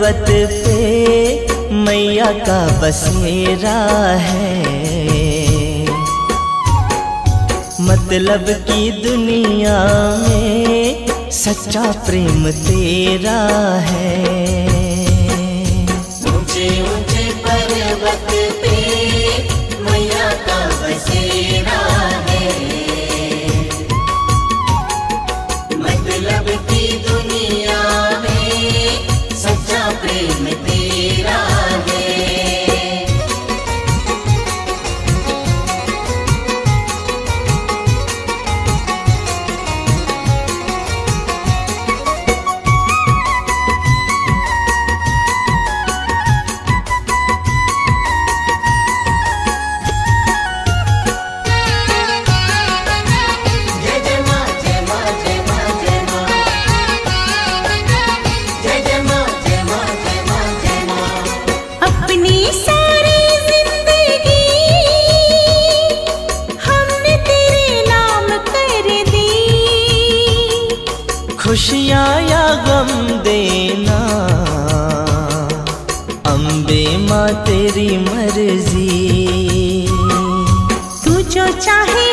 पर्वत पे मैया का बसेरा है। मतलब की दुनिया में सच्चा प्रेम तेरा है। ऊँचे ऊँचे पर्वत पे मैया का बसेरा है। गम देना। अम्बे माँ तेरी मर्ज़ी। तू जो चाहे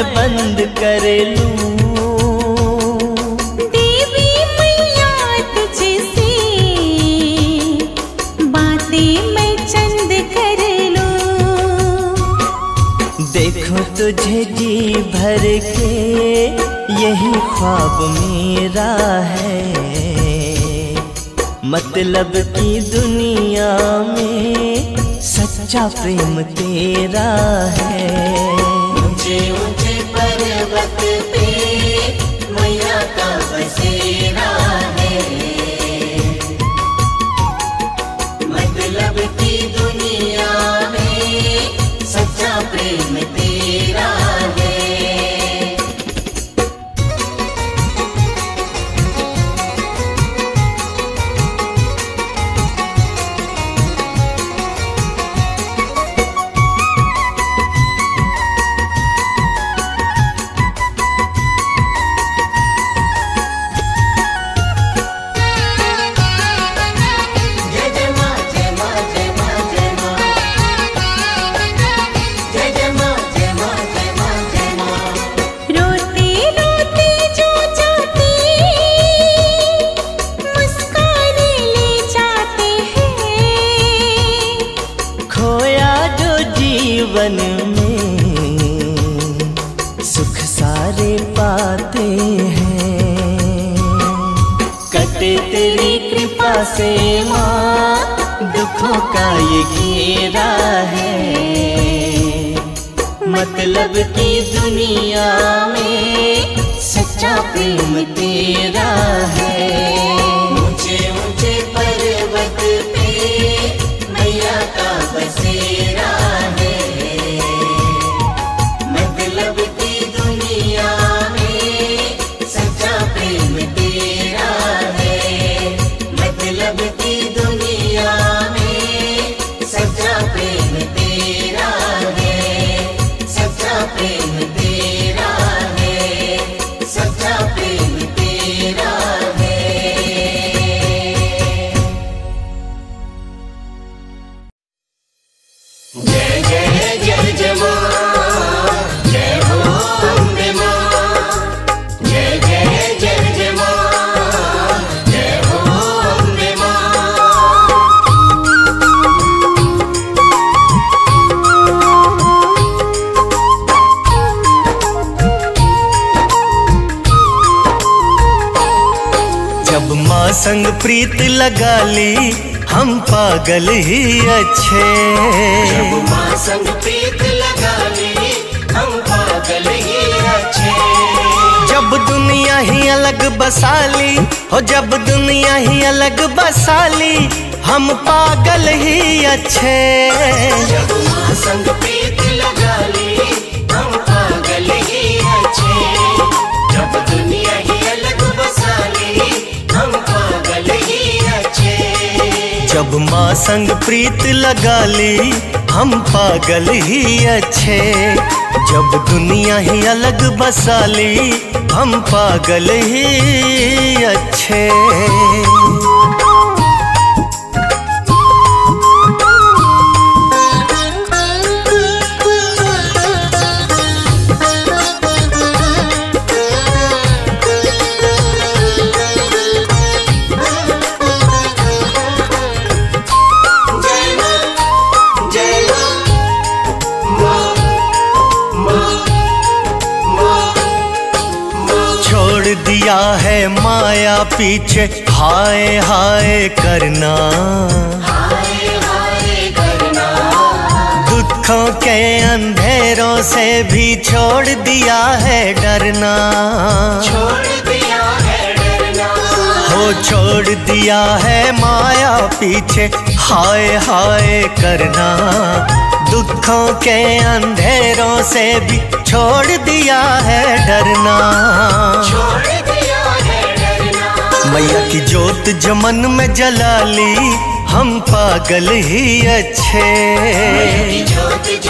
मैं बंद कर लूँ। देखो तुझे जी भर के यही ख्वाब मेरा है। मतलब की दुनिया में सच्चा प्रेम तेरा है। मुझे भारत मैया का बसेरा। मतलब की दुनिया में सच्चा प्रेम तेरा है। संग प्रीत लगा ली। हम पागल ही अच्छे। जब माँ संग प्रीत लगा ली हम पागल ही अच्छे। जब दुनिया ही अलग बसाली हो जब दुनिया ही अलग बसाली हम पागल ही अच्छे। जब माँ संग प्रीत जब माँ संग प्रीत लगा ली, हम पागल ही अच्छे। जब दुनिया ही अलग बसा ली, हम पागल ही अच्छे। दिया है माया पीछे। हाय हाय करना। दुखों के अंधेरों से भी छोड़ दिया है डरना। छोड़ दिया है हो छोड़ दिया है माया पीछे। हाय हाय करना। दुखों के अंधेरों से भी छोड़ दिया है डरना। मैया की जोत जो मन में जला ली, हम पागल ही अच्छे। मेरी ज्योत जो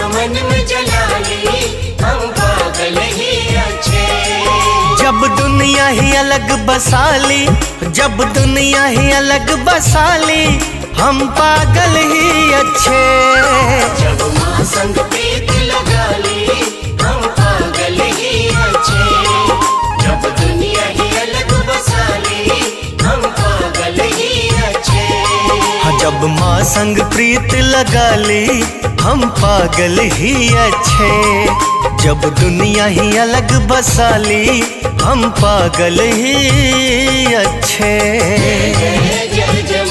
अलग बसाली जब दुनिया ही अलग बसाली हम पागल ही अच्छे। जब माँ संग प्रीत लगा ली हम पागल ही अच्छे। जब दुनिया ही अलग बसा हम पागल ही अच्छे। हाँ जब माँ संग प्रीत लगा ली हम पागल ही अच्छे। जब दुनिया ही अलग बसा ली हम पागल ही अच्छे जय जय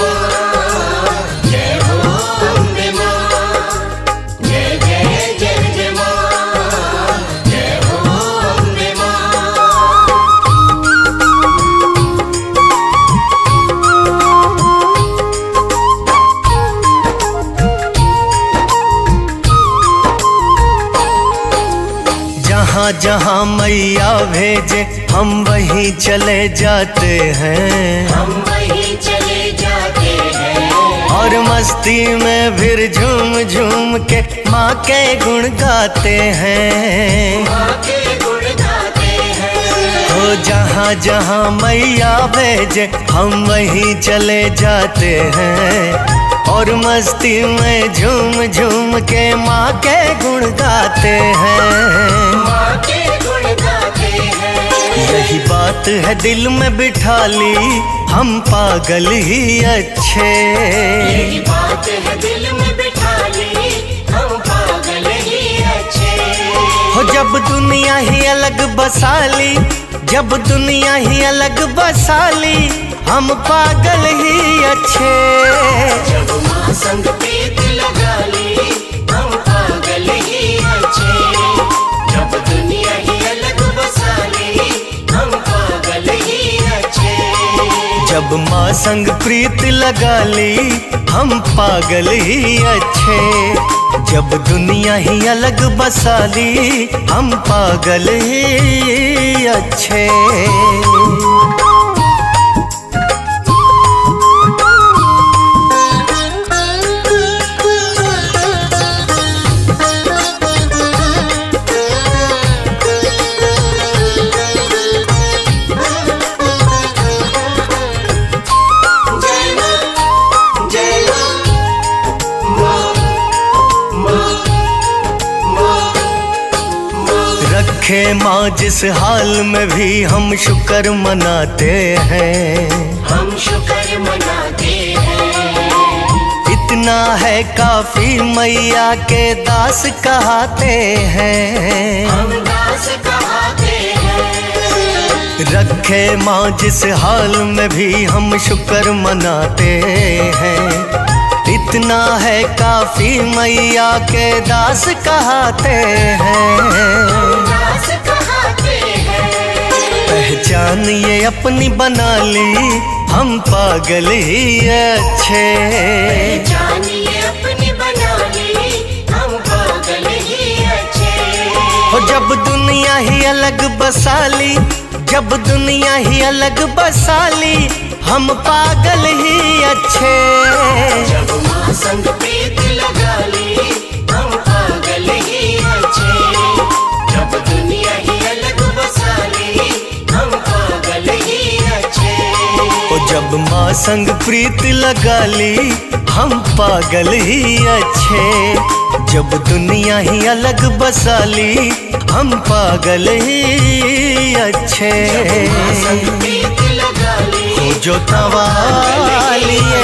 जहाँ मैया भेजे हम वहीं चले जाते हैं। हम वहीं चले जाते हैं। और मस्ती में फिर झूम झूम के माँ के गुण गाते हैं। माँ के गुण गाते हैं। हो जहाँ जहाँ मैया भेजे हम वहीं चले जाते हैं। और मस्ती में झूम झूम के माँ के गुण गाते हैं। माँ के गुण गाते हैं। यही बात है दिल में बिठा ली हम पागल ही अच्छे। यही बात है दिल में बिठा ली हम पागल ही अच्छे। हो जब दुनिया ही अलग बसाली जब दुनिया ही अलग बसाली हम पागल ही अच्छे। जब माँ संग प्रीत लगा ली हम पागल ही अच्छे। जब दुनिया ही अलग बसा ली हम पागल ही अच्छे। जब माँ संग प्रीत लगा ली हम पागल ही अच्छे। जब दुनिया ही अलग बसा ली हम पागल ही अच्छे। देखे माँ जिस हाल में भी हम शुक्र मनाते हैं। हम शुक्र मनाते हैं। इतना है काफ़ी मैया के दास कहते हैं। हम दास कहते हैं। रखे माँ जिस हाल में भी हम शुक्र मनाते हैं। इतना है काफ़ी मैया के दास कहते हैं। पहचान ये अपनी बना ली। हम पागल ही अच्छे। जब दुनिया ही अलग बसाली जब दुनिया ही अलग बसाली हम पागल ही अच्छे। जब संग जब माँ संग प्रीत लगा ली हम पागल ही अच्छे। जब दुनिया ही अलग बसा ली हम पागल ही अच्छे। हो जो तवालिए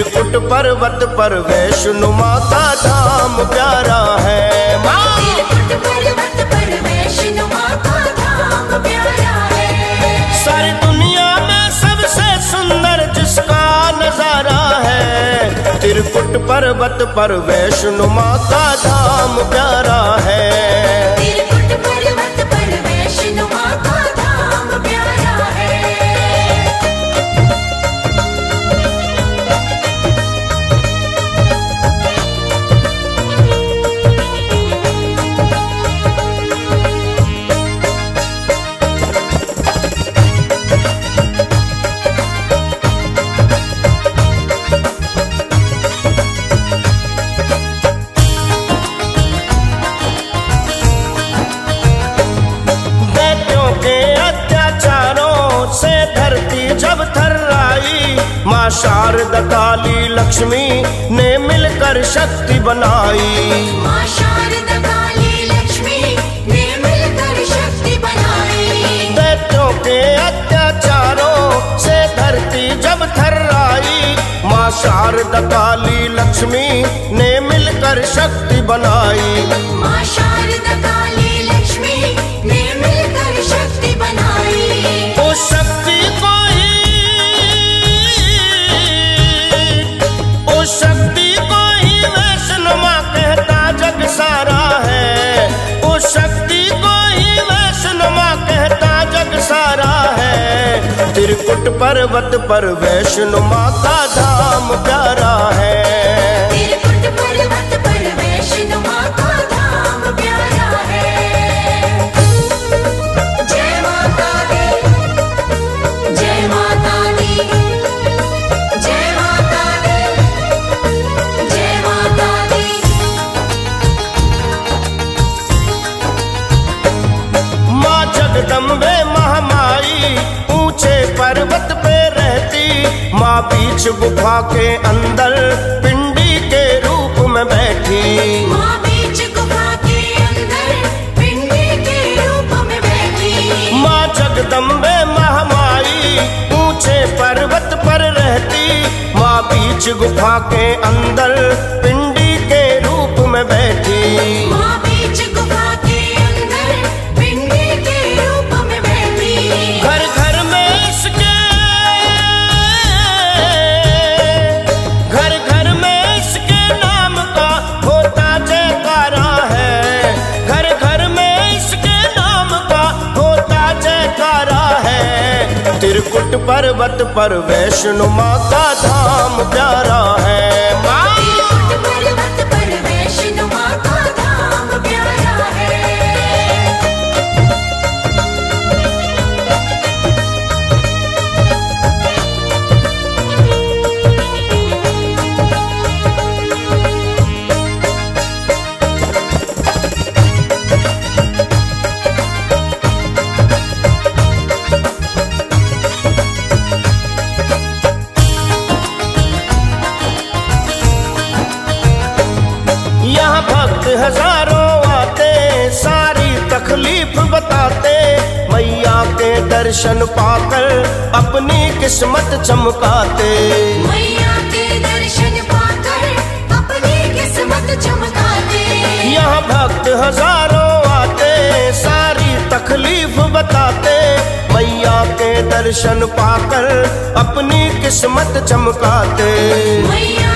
त्रिकुट पर्वत पर वैष्णो माता धाम प्यारा है। सारी दुनिया में सबसे सुंदर जिसका नज़ारा है, त्रिकुट पर्वत पर वैष्णो माता धाम प्यारा है। बनाई। माँ शारदा काली लक्ष्मी ने मिलकर शक्ति बनाई। दैत्यों के अत्याचारों से धरती जब थर्राई। माँ शारदा काली लक्ष्मी ने मिलकर शक्ति बनाई। माँ त्रिकुट पर्वत पर वैष्णो माता धाम प्यारा है। त्रिकुट पर्वत बीच गुफा के अंदर पिंडी के रूप में बैठी। माँ बीच गुफा के अंदर पिंडी के रूप में बैठी। माँ जगदम्बे महामारी ऊँचे पर्वत पर रहती। माँ बीच गुफा के अंदर पर्वत पर वैष्णो माता धाम प्यारा है। किस्मत चमकाते। मैया के दर्शन पाकर अपनी किस्मत चमकाते। यहाँ भक्त हज़ारों आते सारी तकलीफ़ बताते। मैया के दर्शन पाकर अपनी किस्मत चमकाते। मैया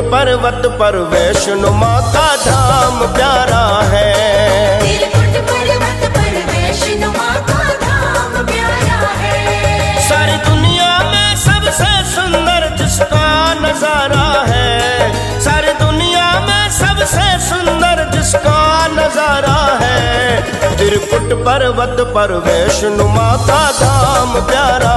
पर्वत पर वैष्णो है। पर्वत माता धाम प्यारा है। सारी दुनिया में सबसे सुंदर जिसका नज़ारा है। सारी दुनिया में सबसे सुंदर जिसका नज़ारा है। त्रिकुट पर्वत पर वैष्णो माता धाम प्यारा